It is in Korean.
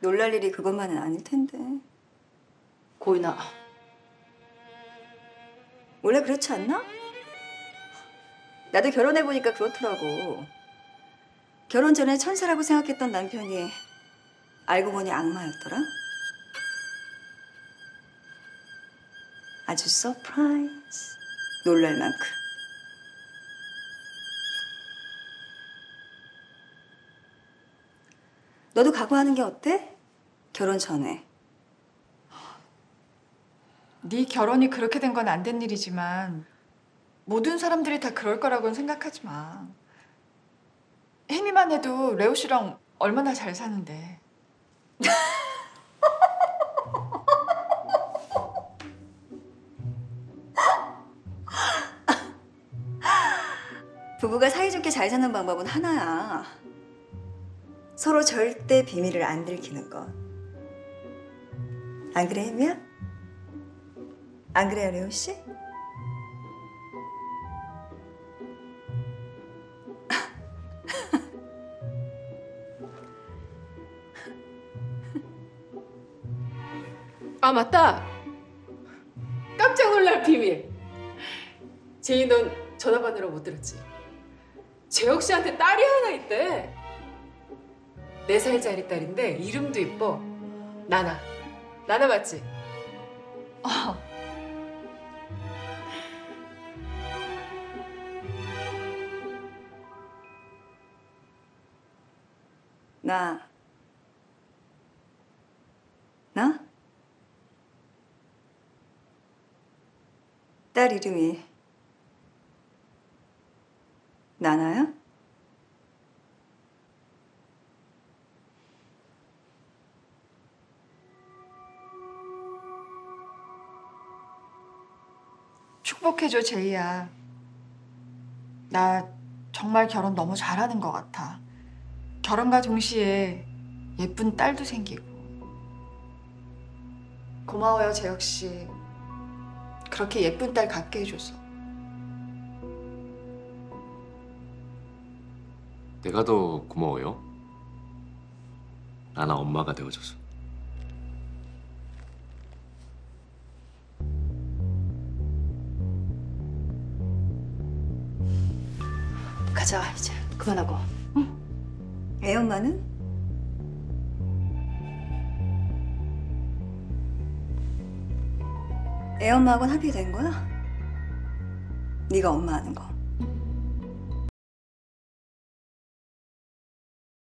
놀랄 일이 그것만은 아닐 텐데. 고인아, 원래 그렇지 않나? 나도 결혼해보니까 그렇더라고. 결혼 전에 천사라고 생각했던 남편이 알고 보니 악마였더라. 아주 surprise. 놀랄 만큼. 너도 각오하는 게 어때? 결혼 전에. 네 결혼이 그렇게 된 건 안 된 일이지만 모든 사람들이 다 그럴 거라고는 생각하지 마. 혜미만 해도 레오 씨랑 얼마나 잘 사는데. 부부가 사이좋게 잘 사는 방법은 하나야. 서로 절대 비밀을 안 들키는 것. 안 그래, 혜미야? 안 그래요, 레오 씨? 아 맞다. 깜짝 놀랄 비밀. 제이 넌 전화 받느라 못 들었지? 재혁 씨한테 딸이 하나 있대. 네 살짜리 딸인데 이름도 이뻐. 나나. 나나 맞지? 어, 나. 나? 딸 이름이 나나야? 축복해줘 제이야. 나 정말 결혼 너무 잘하는 것 같아. 결혼과 동시에 예쁜 딸도 생기고. 고마워요 재혁 씨. 그렇게 예쁜 딸 갖게 해줘서. 내가 더 고마워요. 나나 엄마가 되어줘서. 가자 이제 그만하고. 애 엄마는? 애 엄마하고는 합의된 거야? 네가 엄마 하는 거.